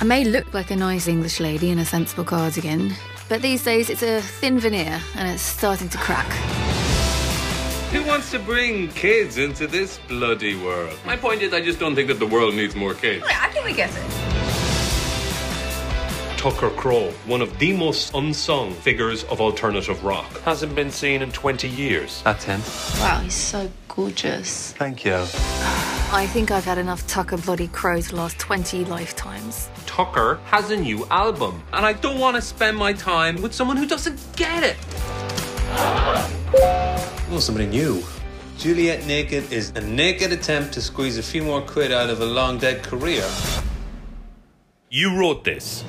I may look like a nice English lady in a sensible cardigan, but these days it's a thin veneer and it's starting to crack. Who wants to bring kids into this bloody world? My point is, I just don't think that the world needs more kids. I think we get it. Tucker Crowe, one of the most unsung figures of alternative rock, hasn't been seen in 20 years. That's him. Wow, he's so gorgeous. Thank you. I think I've had enough Tucker Bloody Crowe to last 20 lifetimes. Tucker has a new album, and I don't want to spend my time with someone who doesn't get it. Well, somebody new. Juliet Naked is a naked attempt to squeeze a few more quid out of a long dead career. You wrote this.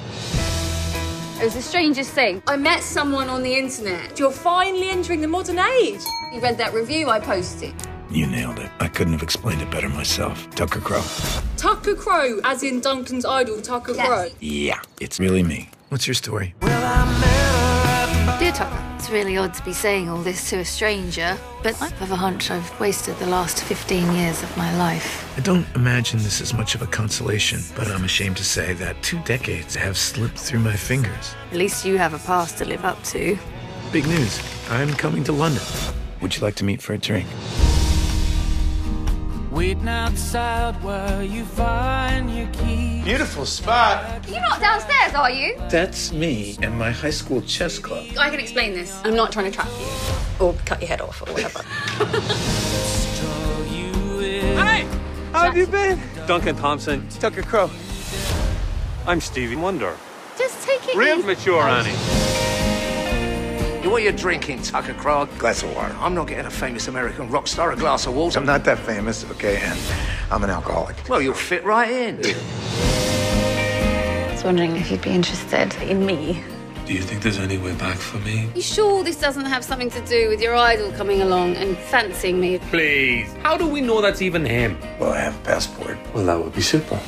It was the strangest thing. I met someone on the internet. You're finally entering the modern age. You read that review I posted. You nailed it. I couldn't have explained it better myself. Tucker Crowe. Tucker Crowe, as in Duncan's idol, Tucker Yes. Crowe. Yeah, it's really me. What's your story? Well, Dear Tucker, it's really odd to be saying all this to a stranger, but I have a hunch I've wasted the last 15 years of my life. I don't imagine this is much of a consolation, but I'm ashamed to say that two decades have slipped through my fingers. At least you have a past to live up to. Big news. I'm coming to London. Would you like to meet for a drink? Waiting outside where you find your key. Beautiful spot. You're not downstairs, are you? That's me and my high school chess club. I can explain this. I'm not trying to trap you. Or cut your head off or whatever. Hey! How have you been? Duncan Thompson, Tucker Crowe. I'm Stevie Wonder. Just take it Real easy. mature, Annie. What are you drinking, Tucker Crowe? Glass of water. I'm not getting a famous American rock star a glass of water. I'm not that famous, okay, and I'm an alcoholic. Well, you'll fit right in. I was wondering if you'd be interested in me. Do you think there's any way back for me? You sure this doesn't have something to do with your idol coming along and fancying me? Please. How do we know that's even him? Well, I have a passport. Well, that would be super.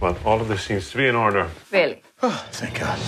Well, all of this seems to be in order. Really? Oh, thank God.